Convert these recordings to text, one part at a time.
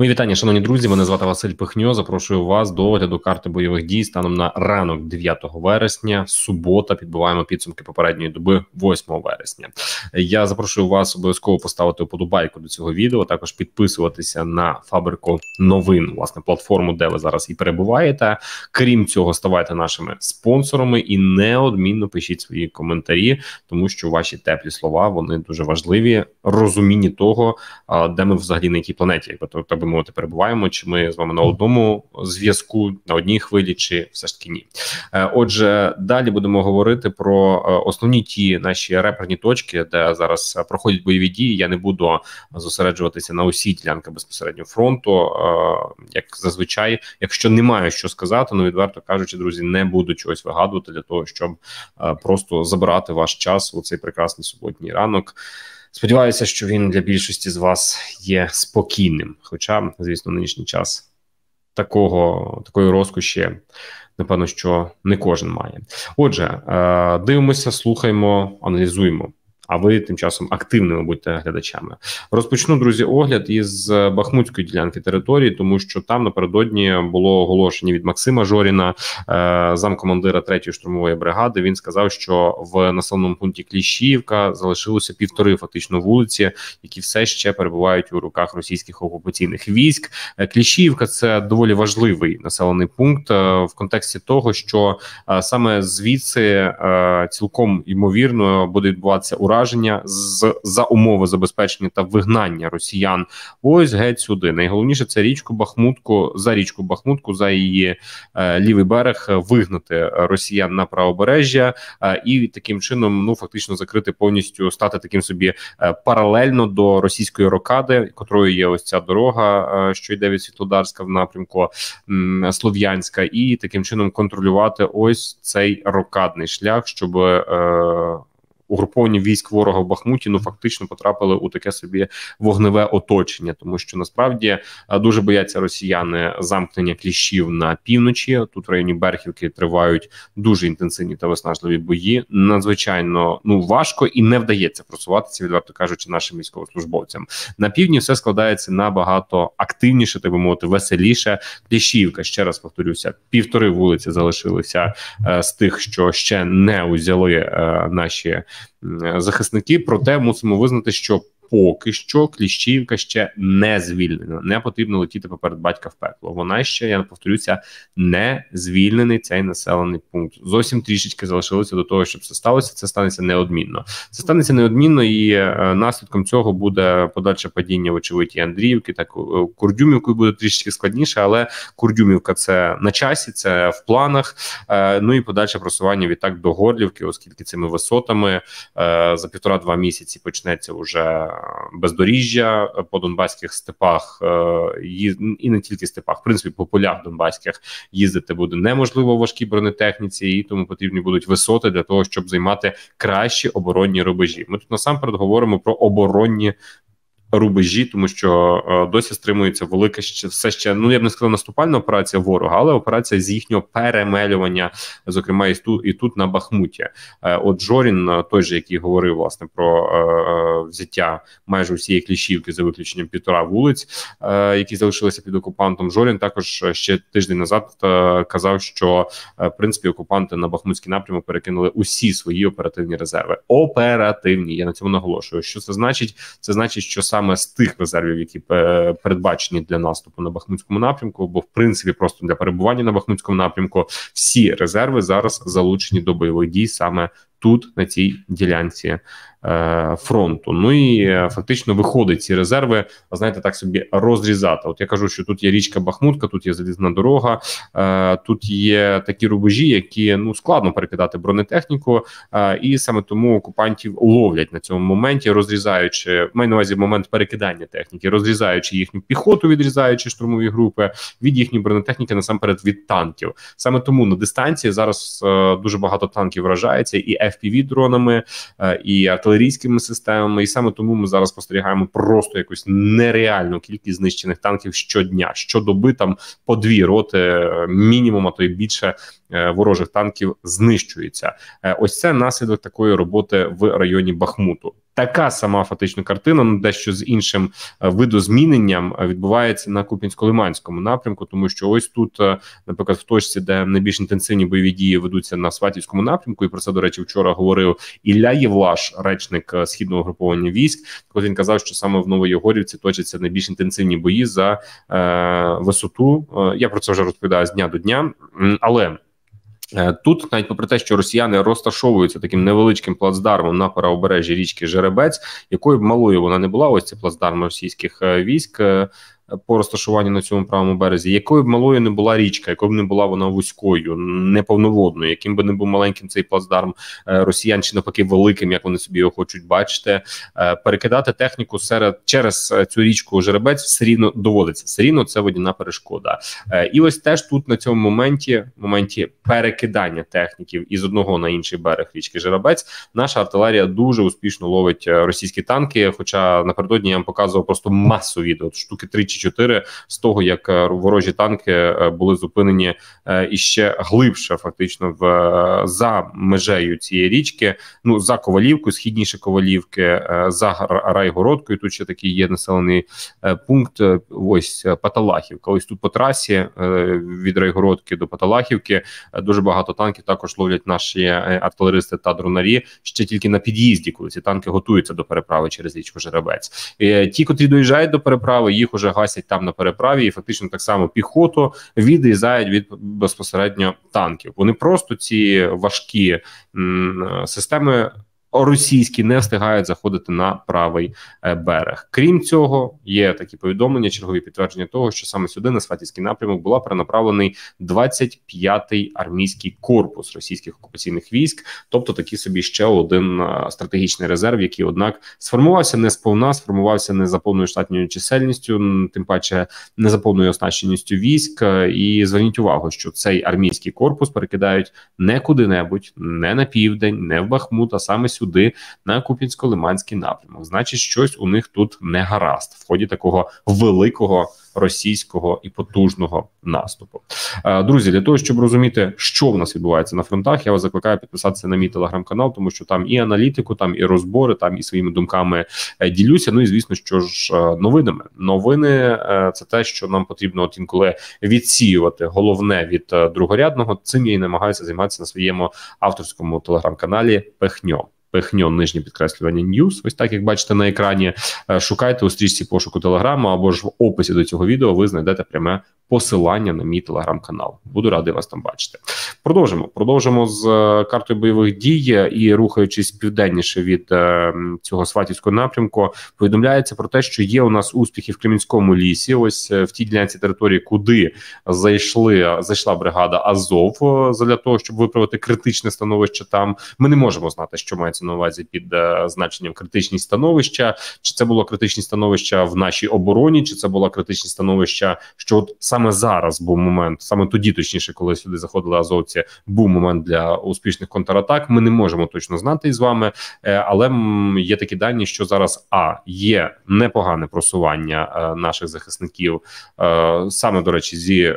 Мої вітання, шановні друзі. Мене звати Василь Пихньо. Запрошую вас до огляду карти бойових дій станом на ранок 9 вересня. Субота підбиваємо підсумки попередньої доби 8 вересня. Я запрошую вас обов'язково поставити вподобайку до цього відео. Також підписуватися на фабрику новин, власне, платформу, де ви зараз і перебуваєте. Крім цього, ставайте нашими спонсорами і неодмінно пишіть свої коментарі, тому що ваші теплі слова вони дуже важливі. Розумінні того, де ми взагалі на якій планеті, як би так би мовити, перебуваємо, чи ми з вами на одному зв'язку, на одній хвилі, чи все ж таки ні. Е, отже, далі будемо говорити про е, основні ті наші реперні точки, де зараз проходять бойові дії. Я не буду зосереджуватися на усій ділянки безпосередньо фронту. Е, як зазвичай, якщо немає що сказати, ну відверто кажучи, друзі, не буду чогось вигадувати для того, щоб просто забирати ваш час у цей прекрасний суботній ранок. Сподіваюся, що він для більшості з вас є спокійним. Хоча, звісно, нинішній час такого такої розкоші, напевно, що не кожен має. Отже, е, дивимося, слухаємо, аналізуємо. А ви тим часом активними будьте глядачами. Розпочну друзі огляд із Бахмутської ділянки території, тому що там напередодні було оголошення від Максима Жоріна, е, замкомандира 3-ї штурмової бригади. Він сказав, що в населеному пункті Кліщіївка залишилося півтори фактично вулиці, які все ще перебувають у руках російських окупаційних військ. Е, Кліщіївка це доволі важливий населений пункт е, в контексті того, що саме звідси цілком ймовірно буде відбуватися ура враження з за умови забезпечення та вигнання росіян. Ось геть сюди. Найголовніше це річку Бахмутку за річку Бахмутку, за її е, лівий берег вигнати росіян на правобережжя е, і таким чином ну фактично закрити повністю стати таким собі е, паралельно до російської рокади, котрою є ось ця дорога, е, що йде від Світлодарська в напрямку Слов'янська, і таким чином контролювати ось цей рокадний шлях, щоб. Угруповані військ ворога в Бахмуті ну фактично потрапили у таке собі вогневе оточення, тому що насправді е, дуже бояться росіяни замкнення кліщів на півночі. Тут в районі Берхівки тривають дуже інтенсивні та виснажливі бої. Надзвичайно ну важко і не вдається просуватися, відверто кажучи, нашим військовослужбовцям на півдні. Все складається набагато активніше, так би мовити, веселіше. Кліщівка ще раз повторюся, півтори вулиці залишилися е, з тих, що ще не узяли е, наші захисники. Проте мусимо визнати, що поки що Кліщівка ще не звільнена. Не потрібно летіти поперед батька в пекло. Вона ще я повторюся, не звільнений цей населений пункт. Зовсім трішечки залишилося до того, щоб це сталося. Це станеться неодмінно. Це станеться неодмінно, і е, наслідком цього буде подальше падіння, вочевидь, і Андріївки. Так е, Курдюмівкою буде трішечки складніше, але Курдюмівка це на часі, це в планах. Е, ну і подальше просування відтак до Горлівки, оскільки цими висотами за півтора-два місяці почнеться вже бездоріжжя по донбаських степах, е, і не тільки степах, в принципі, по полях донбаських їздити буде неможливо важкій бронетехніці, і тому потрібні будуть висоти для того, щоб займати кращі оборонні рубежі. Ми тут насамперед говоримо про оборонні рубежі, тому що е, досі стримується велика ще все ще. Ну я б не сказав наступальна операція ворога, але операція з їхнього перемелювання, зокрема і тут і тут на Бахмуті. Е, от Жорін, е, той же, який говорив власне про взяття майже усієї кліщівки за виключенням півтора вулиць, які залишилися під окупантом. Жорін також ще тиждень назад казав, що в принципі окупанти на Бахмутський напрямок перекинули усі свої оперативні резерви. Оперативні я на цьому наголошую. Що це значить? Це значить, що сам саме з тих резервів, які е, передбачені для наступу на Бахмутському напрямку, бо в принципі просто для перебування на Бахмутському напрямку всі резерви зараз залучені до бойових дій саме тут, на цій ділянці Е, фронту. Ну і е, фактично виходить ці резерви, знаєте, так собі розрізати. От я кажу, що тут є річка Бахмутка, тут є залізна дорога, е, тут є такі рубежі, які ну складно перекидати бронетехніку, і саме тому окупантів ловлять на цьому моменті, розрізаючи маю на увазі момент перекидання техніки, розрізаючи їхню піхоту, відрізаючи штурмові групи від їхньої бронетехніки, насамперед від танків. Саме тому на дистанції зараз дуже багато танків вражається і fpv дронами, і артилерійськими системами, і саме тому ми зараз спостерігаємо просто якусь нереальну кількість знищених танків щодня. Щодоби там по дві роти, е, мінімум, а то й більше е, ворожих танків знищується. Е, ось це наслідок такої роботи в районі Бахмуту. Така сама фактично картина, ну дещо з іншим е, видозміненням е, відбувається на Купінсько-Лиманському напрямку, тому що ось тут, е, наприклад, в точці, де найбільш інтенсивні бойові дії ведуться на Сватівському напрямку, і про це до речі вчора говорив Ілля Євлаш, речник східного груповання військ. Так він казав, що саме в Новоєгорівці точаться найбільш інтенсивні бої за е, висоту. Я про це вже розповідаю з дня до дня, але. Е, тут навіть попри те, що росіяни розташовуються таким невеличким плацдармом на правобережжі річки Жеребець, якою б малою вона не була, ось це плацдарм російських е, військ. По розташуванню на цьому правому березі, якою б малою не була річка, якою б не була вона вузькою, неповноводною, яким би не був маленьким цей плацдарм е, росіян чи навпаки великим, як вони собі його хочуть бачити, е, перекидати техніку серед через е, цю річку Жеребець все рівно доводиться. Все рівно це водяна перешкода. І ось теж тут на цьому моменті моменті перекидання техніків із одного на інший берег річки Жеребець, наша артилерія дуже успішно ловить російські танки. Хоча напередодні я вам показував просто масу відео штуки 3 чи 4 з того, як е, ворожі танки е, були зупинені е, і ще глибше, фактично, в за межею цієї річки. Ну за ковалівкою, східніше ковалівки, за райгородкою. Тут ще такий є населений пункт. Ось Паталахівка. Ось тут по трасі від Райгородки до Паталахівки дуже багато танків також ловлять наші артилеристи та дронарі ще тільки на під'їзді, коли ці танки готуються до переправи через річку Жеребець. Ті, котрі доїжджають до переправи, їх уже гасять гасять там на переправі, і фактично так само піхоту відрізають від безпосередньо танків. Вони просто ці важкі м, системи російські не встигають заходити на правий е, берег. Крім цього, є такі повідомлення, чергові підтвердження того, що саме сюди на Сватівський напрямок була перенаправлений 25-й армійський корпус російських окупаційних військ, тобто такий собі ще один е, стратегічний резерв, який однак сформувався не сповна, сформувався не за повною штатною чисельністю, тим паче не за повною оснащеністю військ. І зверніть увагу, що цей армійський корпус перекидають не куди-небудь, не на південь, не в Бахмут, а саме сюди сюди на Купінсько-Лиманський напрямок. Значить, щось у них тут не гаразд в ході такого великого російського і потужного наступу. Е, друзі, для того щоб розуміти, що в нас відбувається на фронтах, я вас закликаю підписатися на мій телеграм-канал, тому що там і аналітику, там і розбори, там і своїми думками е, ділюся. Ну і звісно, що ж е, новинами. Новини це те, що нам потрібно от інколи відсіювати головне від другорядного. Цим я і намагаюся займатися на своєму авторському телеграм-каналі Пихньо. Пихньо нижнє підкреслювання News. Ось так як бачите на екрані. Е, шукайте у стрічці пошуку телеграму або ж в описі до цього відео ви знайдете пряме посилання на мій телеграм-канал. Буду радий вас там бачити. Продовжимо. Продовжимо з е, картою бойових дій і рухаючись південніше від е, цього сватівського напрямку, повідомляється про те, що є у нас успіхи в Кремінському лісі. Ось в тій ділянці території, куди зайшли зайшла бригада Азов для того, щоб виправити критичне становище. Там ми не можемо знати, що мається мається на увазі під е, значенням критичність становища, чи це було критичність становища в нашій обороні, чи це була критичність становища, що от саме зараз був момент, саме тоді, точніше, коли сюди заходили азовці, був момент для успішних контратак. Ми не можемо точно знати із вами, е, але є такі дані, що зараз а є непогане просування е, наших захисників, саме до речі, зі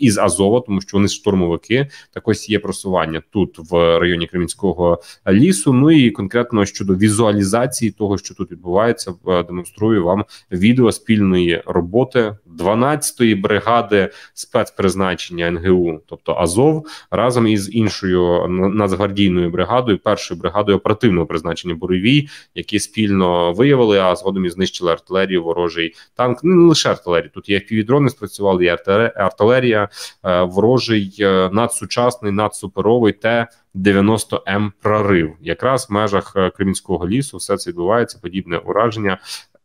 із Азова, тому що вони штурмовики. Так ось є просування тут в районі Кремінського лісу. Ну і конкретно щодо візуалізації того, що тут відбувається, е, демонструю вам відео спільної роботи 12-ї бригади спецпризначення НГУ, тобто Азов, разом із іншою нацгвардійною бригадою, першою бригадою оперативного призначення Буревій, які спільно виявили, а згодом і знищили артилерію, ворожий танк. Ну, не лише артилерію. Тут є півдрони спрацювали, і артилерія, е, ворожий е, надсучасний, надсуперовий Т. 90 м прорив, якраз в межах Кримського Кремінського лісу, все це відбувається. Подібне ураження.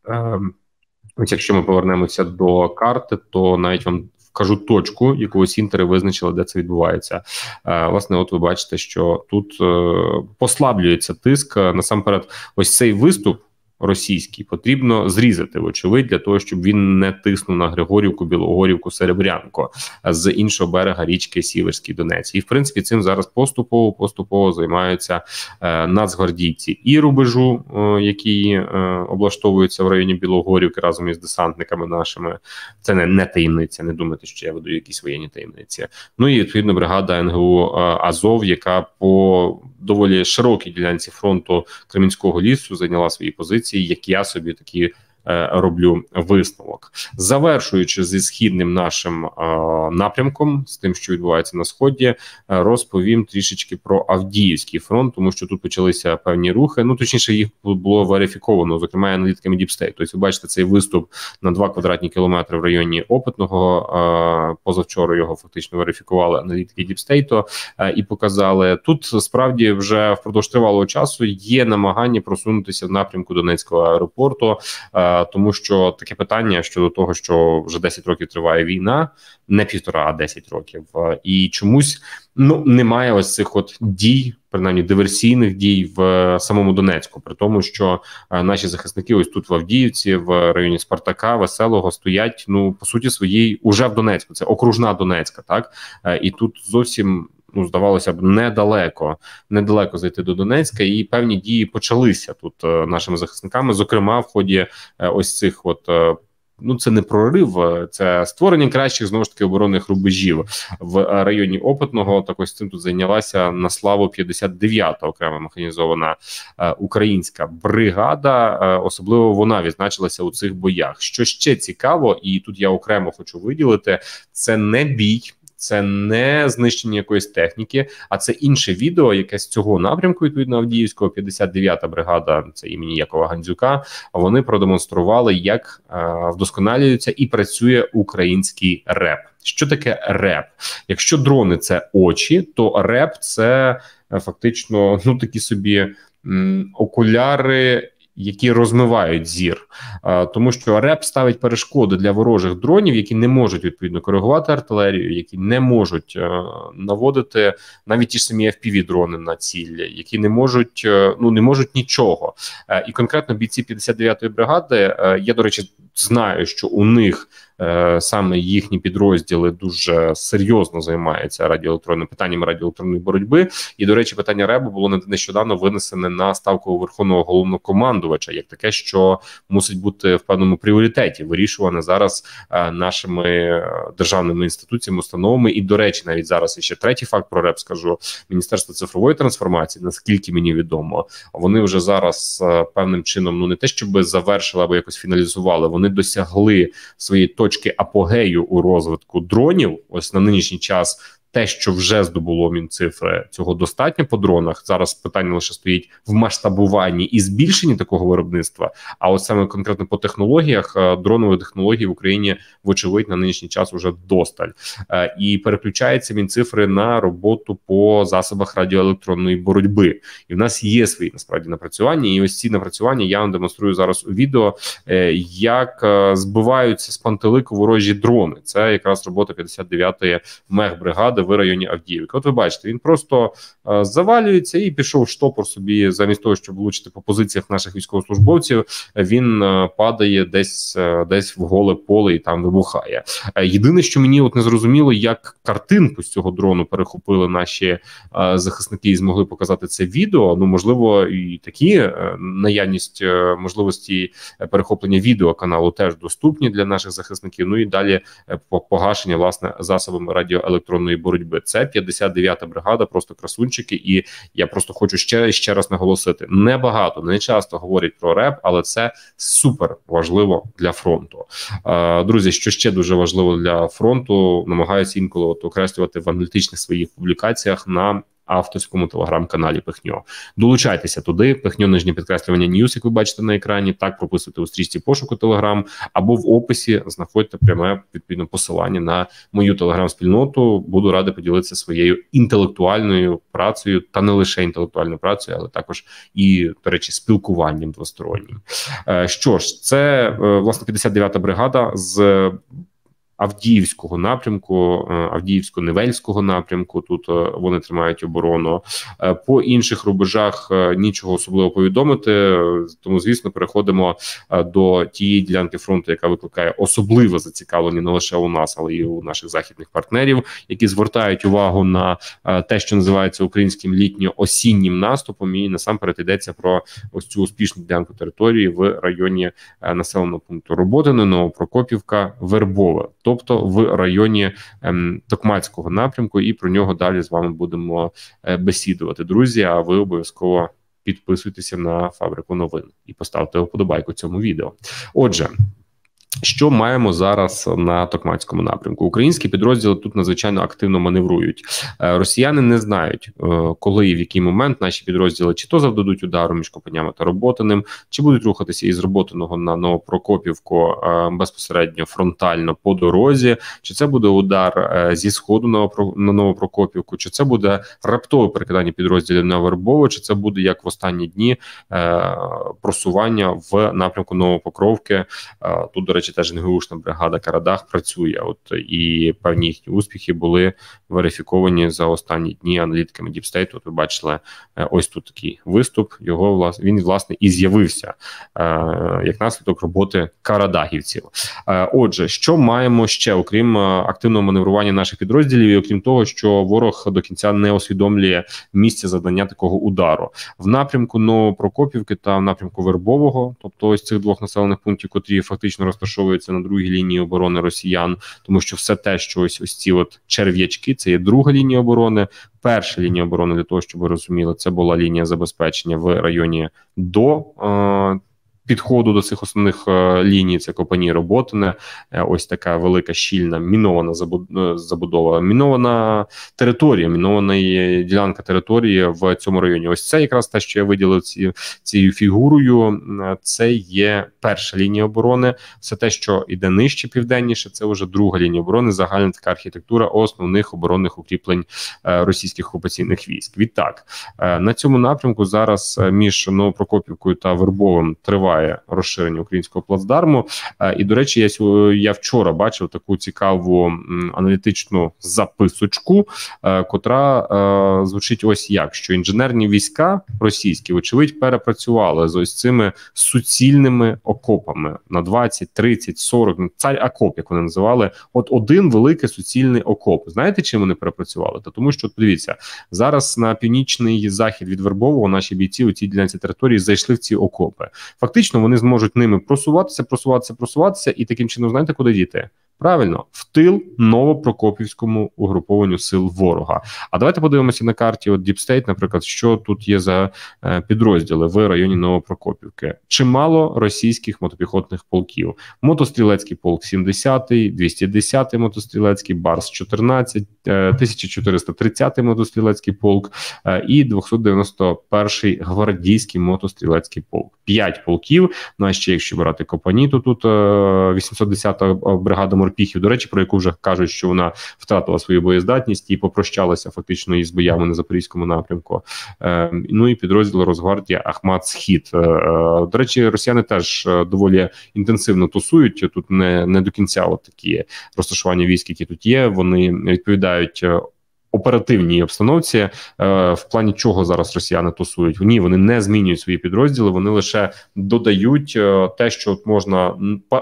Ем, ось якщо ми повернемося до карти, то навіть вам вкажу точку, яку ось інтери визначили, де це відбувається. Е, власне, от ви бачите, що тут е, послаблюється тиск насамперед, ось цей виступ. Російський потрібно зрізати, вочевидь, для того, щоб він не тиснув на Григорівку, Білогорівку, Серебрянку з іншого берега річки Сіверський Донець. І в принципі цим зараз поступово поступово займаються е, нацгвардійці і рубежу, е, які е, облаштовуються в районі Білогорівки разом із десантниками нашими. Це не не таємниця. Не думайте, що я веду якісь воєнні таємниці. Ну і відповідно бригада НГУ е, Азов, яка по доволі широкій ділянці фронту Кремінського лісу зайняла свої позиції, як я собі такі роблю висновок, завершуючи зі східним нашим е, напрямком, з тим, що відбувається на сході, е, розповім трішечки про Авдіївський фронт, тому що тут почалися певні рухи. Ну точніше, їх було верифіковано, зокрема аналітиками DeepState. Тобто, ви бачите цей виступ на 2 квадратні кілометри в районі Опитного. Позавчора його фактично верифікували аналітики DeepState у і показали тут. Справді вже впродовж тривалого часу є намагання просунутися в напрямку Донецького аеропорту тому що таке питання щодо того, що вже 10 років триває війна, не півтора, а 10 років, і чомусь ну немає ось цих от дій, принаймні диверсійних дій в самому Донецьку, при тому, що наші захисники, ось тут в Авдіївці, в районі Спартака, Веселого, стоять ну по суті своїй уже в Донецьку. Це окружна Донецька, так? І тут зовсім ну здавалося б, недалеко, недалеко зайти до Донецька, і певні дії почалися тут е, нашими захисниками. Зокрема, в ході е, ось цих от. Е, ну, це не прорив, це створення кращих знову ж таки оборонних рубежів в районі опитного. Так ось цим тут зайнялася на славу 59-та окрема механізована українська бригада. Особливо вона відзначилася у цих боях. Що ще цікаво, і тут я окремо хочу виділити: це не бій це не знищення якоїсь техніки, а це інше відео, яке з цього напрямку відповідно Авдіївського 59-та бригада, це імені Якова Гандзюка. Вони продемонстрували, як е, вдосконалюється і працює український реп. Що таке реп? Якщо дрони це очі, то реп це е, фактично ну такі собі окуляри які розмивають зір, тому що РЕП ставить перешкоди для ворожих дронів, які не можуть відповідно коригувати артилерію, які не можуть е, наводити навіть ті ж самі fpv дрони на ціль, які не можуть е, ну не можуть нічого. Е, і конкретно бійці 59-ї бригади я до речі знаю, що у них Е, саме їхні підрозділи дуже серйозно займаються радіоелектронним питанням радіоелектронної боротьби. І до речі, питання РЕБу було нещодавно винесене на ставку верховного головнокомандувача, як таке, що мусить бути в певному пріоритеті, вирішуване зараз е, нашими е, державними інституціями, установами. І до речі, навіть зараз ще третій факт про РЕБ скажу: міністерство цифрової трансформації, наскільки мені відомо, вони вже зараз певним чином ну не те, щоб завершили або якось фіналізували, вони досягли своєї точки апогею у розвитку дронів. Ось на нинішній час те, що вже здобуло мінцифри, цього достатньо по дронах. Зараз питання лише стоїть в масштабуванні і збільшенні такого виробництва. А от саме конкретно по технологіях е, дронової технології в Україні вочевидь на нинішній час уже досталь е, і переключається мінцифри на роботу по засобах радіоелектронної боротьби. І в нас є свої насправді напрацювання. І ось ці напрацювання я вам демонструю зараз у відео, е, як збиваються з пантелику ворожі дрони. Це якраз робота 59-ї мехбригади в районі Авдіївки. От ви бачите, він просто е, завалюється і пішов штопор собі, замість того, щоб влучити по позиціях наших військовослужбовців. Він е, падає десь е, десь в голе поле і там вибухає. Єдине, що мені от не зрозуміло, як картинку з цього дрону перехопили наші захисники і змогли показати це відео. Ну можливо, і такі наявність можливості перехоплення відео каналу теж доступні для наших захисників. Ну і далі погашення власне засобами радіоелектронної боротьби боротьби. Це 59-та бригада, просто красунчики. І я просто хочу ще ще раз наголосити: небагато, не часто говорять про РЕП, але це супер важливо для фронту. Друзі, що ще дуже важливо для фронту, намагаюся інколи от окреслювати в аналітичних своїх публікаціях на авторському телеграм-каналі Пихньо. Долучайтеся туди, Пихньо нижнє підкреслювання News, як ви бачите на екрані. Так прописуйте у стрічці пошуку Телеграм або в описі знаходьте пряме відповідно посилання на мою телеграм-спільноту. Буду радий поділитися своєю інтелектуальною працею, та не лише інтелектуальною працею, але також і до речі, спілкуванням двостороннім. Е, що ж, це е, власне 59-та бригада з Авдіївського напрямку, Авдіївсько-Невельського напрямку. Тут вони тримають оборону. По інших рубежах нічого особливо повідомити. Тому, звісно, переходимо до тієї ділянки фронту, яка викликає особливе зацікавлення не лише у нас, але й у наших західних партнерів, які звертають увагу на те, що називається українським літньо-осіннім наступом, і насамперед йдеться про ось цю успішну ділянку території в районі населеного пункту Роботине, Новопрокопівка, Вербове, тобто в районі ем, Токмацького напрямку, і про нього далі з вами будемо е, бесідувати. Друзі, а ви обов'язково підписуйтеся на фабрику новин і поставте вподобайку цьому відео. Отже. Що маємо зараз на Токмацькому напрямку? Українські підрозділи тут надзвичайно активно маневрують. Е, росіяни не знають, е, коли і в який момент наші підрозділи чи то завдадуть удару між Копенями та Роботиним, чи будуть рухатися із Роботиного на Новопрокопівку е, безпосередньо фронтально по дорозі, чи це буде удар зі сходу на Новопрокопівку, чи це буде раптове перекидання підрозділів на Вербову, чи це буде як в останні дні просування в напрямку Новопокровки? Тут до речі речі, теж НГУшна бригада Карадах працює. От і певні їхні успіхи були верифіковані за останні дні аналітиками DeepState у. От ви бачили е, ось тут такий виступ. Його власне він власне і з'явився е, як наслідок роботи карадагівців. Е, отже, що маємо ще окрім активного маневрування наших підрозділів, і окрім того, що ворог до кінця не усвідомлює місце завдання такого удару в напрямку Новопрокопівки та в напрямку Вербового, тобто ось цих двох населених пунктів, котрі фактично розташовані розташовується на другій лінії оборони росіян, тому що все те, що ось ось ці от черв'ячки, це є друга лінія оборони. Перша лінія оборони для того, щоб ви розуміли, це була лінія забезпечення в районі до. Е підходу до цих основних е, ліній це Копані Роботине, е, ось така велика щільна мінована е, забудова, мінована територія, мінована ділянка території в цьому районі. Ось це якраз те, що я виділив ці, цією фігурою. Це є перша лінія оборони. Все те, що йде нижче південніше, це вже друга лінія оборони. Загальна така архітектура основних оборонних укріплень російських окупаційних військ. Відтак на цьому напрямку зараз між Новопрокопівкою та Вербовим триває триває розширення українського плацдарму. Е, і до речі, я я вчора бачив таку цікаву аналітичну записочку, е, котра е, звучить ось як: що інженерні війська російські, вочевидь, перепрацювали з ось цими суцільними окопами на 20, 30, 40, царь окоп, як вони називали. От один великий суцільний окоп. Знаєте, чим вони перепрацювали? Та тому, що подивіться зараз на північний захід від Вербового наші бійці у цій ділянці території зайшли в ці окопи. Фактично фактично вони зможуть ними просуватися, просуватися, просуватися, і таким чином знаєте, куди дійти? Правильно, в тил новопрокопівському угрупованню сил ворога. А давайте подивимося на карті. От DeepState, наприклад, що тут є за е, підрозділи в районі Новопрокопівки. Чимало російських мотопіхотних полків. Мотострілецький полк 70-й, 210-й мотострілецький, Барс 14, 1430-й е, мотострілецький полк е, і 291-й гвардійський мотострілецький полк. П'ять полків. Ну а ще якщо брати Копані, то тут 810-та бригада морпіхів. До речі, про яку вже кажуть, що вона втратила свою боєздатність і попрощалася фактично із боями на запорізькому напрямку. Е, ну і підрозділ Росгвардія Ахмат Схід. Е, до речі, росіяни теж е, доволі інтенсивно тусують. Тут не не до кінця от такі розташування військ, які тут є. Вони відповідають оперативній обстановці, е, в плані чого зараз росіяни тусують. Ні, вони не змінюють свої підрозділи. Вони лише додають е, те, що от можна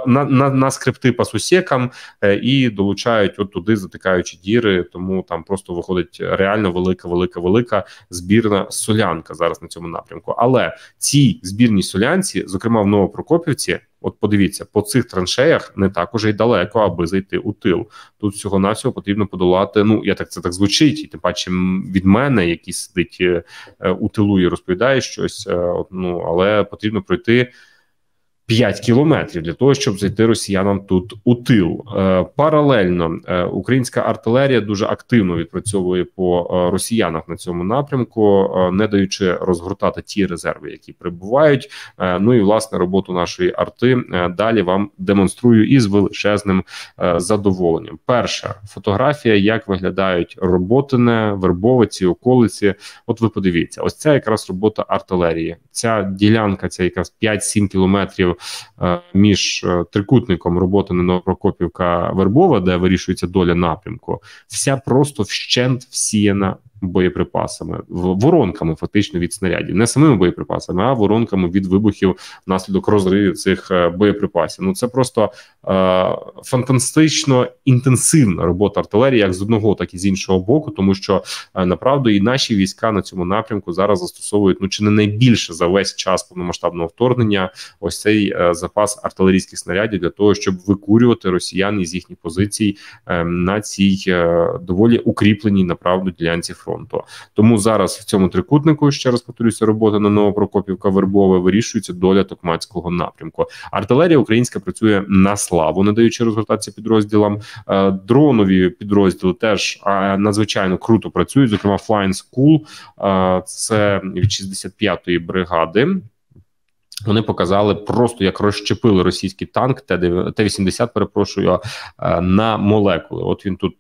на на, на скрипти по сусікам е, і долучають от туди, затикаючи діри. Тому там просто виходить реально велика, велика, велика збірна солянка зараз на цьому напрямку. Але ці збірні солянці, зокрема в Новопрокопівці. От подивіться, по цих траншеях не так уже й далеко, аби зайти у тил. Тут всього навсього потрібно подолати. Ну я так це так звучить, і тим паче від мене, який сидить е, у тилу і розповідає щось. От, ну але потрібно пройти. 5 кілометрів для того, щоб зайти росіянам тут у тил. Е, паралельно е, українська артилерія дуже активно відпрацьовує по е, росіянах на цьому напрямку, е, не даючи розгортати ті резерви, які прибувають. Е, ну і власне роботу нашої арти е, далі вам демонструю із величезним задоволенням. Перша фотографія, як виглядають роботине, вербовиці, околиці. От ви подивіться, ось це якраз робота артилерії. Ця ділянка, це якраз 5-7 кілометрів між трикутником роботи на Новопрокопівка Вербова, де вирішується доля напрямку, вся просто вщент всіяна боєприпасами, воронками, фактично від снарядів, не самими боєприпасами, а воронками від вибухів внаслідок розривів цих е, боєприпасів. Ну це просто е, фантастично інтенсивна робота артилерії, як з одного, так і з іншого боку, тому що е, направду і наші війська на цьому напрямку зараз застосовують ну чи не найбільше за весь час повномасштабного вторгнення. Ось цей е, запас артилерійських снарядів для того, щоб викурювати росіян із їхніх позицій е, на цій е, доволі укріпленій направду ділянці фронту фронту. Тому зараз в цьому трикутнику ще раз повторюся, робота на Новопрокопівка Вербове вирішується доля Токмацького напрямку. Артилерія українська працює на славу, не даючи розгортатися підрозділам. Е, дронові підрозділи теж надзвичайно круто працюють. Зокрема, Flying School, е, це від 65-ї бригади. Вони показали просто як розщепили російський танк Т-80, перепрошую е, на молекули. От він тут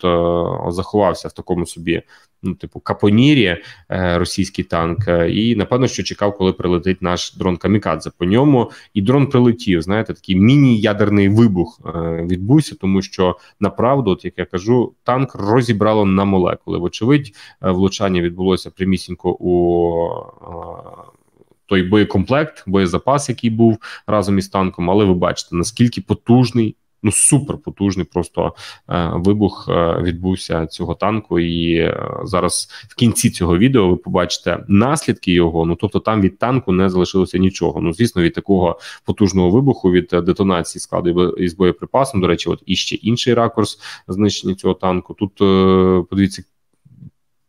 заховався в такому собі ну, типу Капонірі, е, російський танк, е, і напевно, що чекав, коли прилетить наш дрон Камікадзе по ньому. І дрон прилетів. Знаєте, такий міні-ядерний вибух е, відбувся, тому що направду, от як я кажу, танк розібрало на молекули. Вочевидь, влучання відбулося прямісінько у. Той боєкомплект, боєзапас, який був разом із танком, але ви бачите наскільки потужний ну супер потужний просто е, вибух е, відбувся цього танку. І е, зараз в кінці цього відео ви побачите наслідки його. Ну тобто, там від танку не залишилося нічого. Ну звісно, від такого потужного вибуху від детонації складу із боєприпасом. До речі, от і ще інший ракурс знищення цього танку. Тут подивіться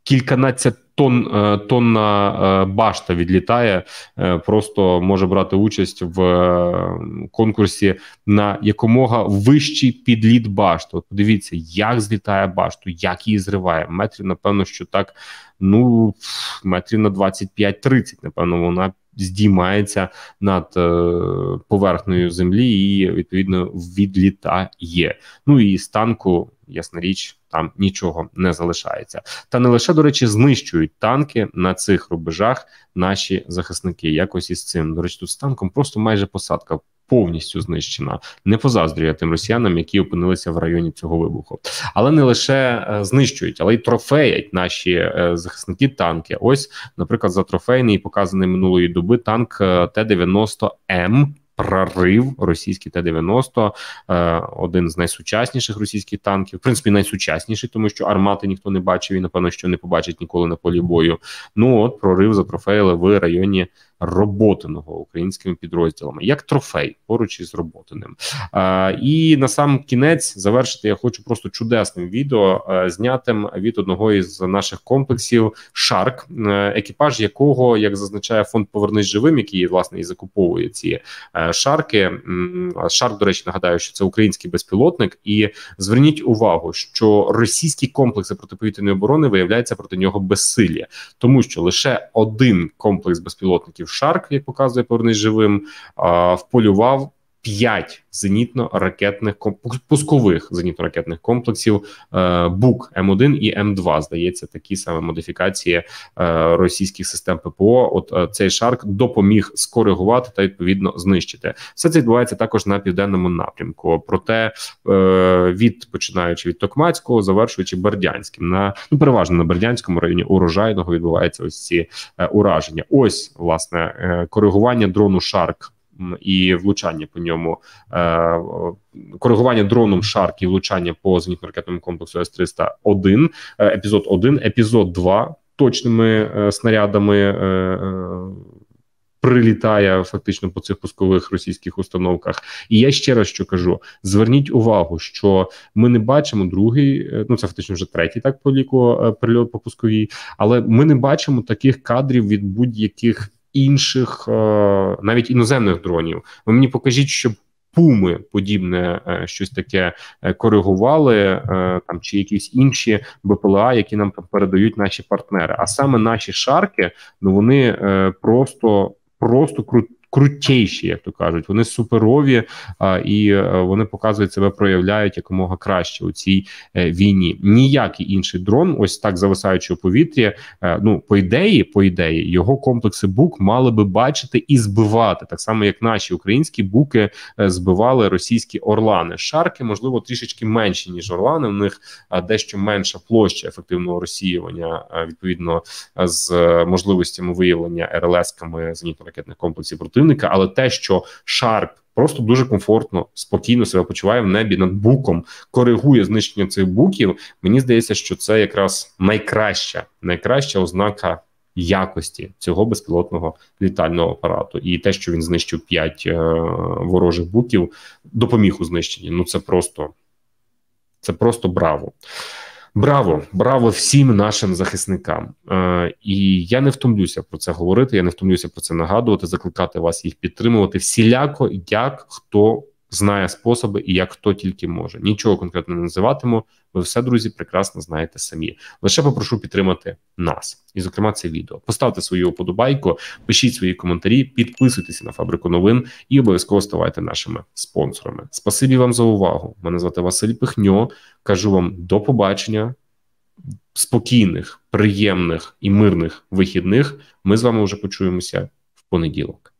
кільканадцять тонн е, тонна е, башта відлітає, е, просто може брати участь в конкурсі на якомога вищий підліт башти. От подивіться, як злітає башту, як її зриває. Метрів, напевно, що так. Ну метрів на 25-30, напевно, вона здіймається над е, поверхнею землі і відповідно відлітає. Ну і з танку, ясна річ, там нічого не залишається. Та не лише до речі, знищують танки на цих рубежах наші захисники. Якось із цим до речі, тут з танком просто майже посадка повністю знищена. Не позаздрює тим росіянам, які опинилися в районі цього вибуху, але не лише е, знищують, але й трофеять наші е, захисники танки. Ось, наприклад, за трофейний показаний минулої доби танк е, Т-90М прорив російський Т-90, е, один з найсучасніших російських танків, в принципі, найсучасніший, тому що армати ніхто не бачив і напевно, що не побачить ніколи на полі бою. Ну от прорив затрофеїли в районі роботиного українськими підрозділами, як трофей поруч із роботиним. А, І на сам кінець завершити я хочу просто чудесним відео, а, знятим від одного із наших комплексів Шарк, екіпаж якого, як зазначає фонд Повернись живим, який власне і закуповує ці а, шарки. Шарк, до речі, нагадаю, що це український безпілотник, і зверніть увагу, що російські комплекси протиповітряної оборони виявляються проти нього безсилля, тому що лише один комплекс безпілотників Шарк, як показує повернись живим, вполював п'ять зенітно-ракетних пускових зенітно-ракетних комплексів е, БУК М1 і М2, Здається, такі саме модифікації е, російських систем ППО. От е, цей шарк допоміг скоригувати та відповідно знищити. Все це відбувається також на південному напрямку. Проте від починаючи від Токмацького, завершуючи Бердянським, на ну переважно на Бердянському районі урожайного відбуваються ось ці ураження. Ось власне коригування дрону Шарк і влучання по ньому е, коригування дроном шарк і влучання по зенітно-ракетному комплексу С-300 е, епізод 1, епізод 2 точними е, снарядами. Прилітає фактично по цих пускових російських установках, і я ще раз що кажу: зверніть увагу, що ми не бачимо другий, ну це фактично вже третій, так по ліку прильот по пусковій, але ми не бачимо таких кадрів від будь-яких інших, е, навіть іноземних дронів. Ви мені покажіть, щоб пуми подібне е, щось таке е, коригували там чи якісь інші БПЛА, які нам там передають наші партнери. А саме наші шарки, ну вони просто просто крут крутіші, як то кажуть. Вони суперові а, і вони показують себе, проявляють якомога краще у цій війні. Ніякий інший дрон, ось так зависаючи у повітрі. Ну по ідеї, по ідеї, його комплекси бук мали би бачити і збивати так само, як наші українські буки збивали російські орлани. Шарки можливо трішечки менші ніж орлани. В них дещо менша площа ефективного розсіювання відповідно з можливостями виявлення РЛС-ками зенітно-ракетних комплексів противника, але те, що Шарк просто дуже комфортно, спокійно себе почуває в небі над буком, коригує знищення цих буків. Мені здається, що це якраз найкраща, найкраща ознака. Якості цього безпілотного літального апарату, і те, що він знищив п'ять е, ворожих буків, допоміг у знищенні. Ну це просто це просто браво. Браво, браво всім нашим захисникам. Е, І я не втомлюся про це говорити. Я не втомлюся про це нагадувати, закликати вас їх підтримувати всіляко, як хто знає способи і як хто тільки може. Нічого конкретно не називатиму. Ви все, друзі, прекрасно знаєте самі. Лише попрошу підтримати нас, і, зокрема, це відео. Поставте свою вподобайку, пишіть свої коментарі, підписуйтеся на фабрику новин і обов'язково ставайте нашими спонсорами. Спасибі вам за увагу. Мене звати Василь Пихньо. Кажу вам до побачення. Спокійних, приємних і мирних вихідних. Ми з вами вже почуємося в понеділок.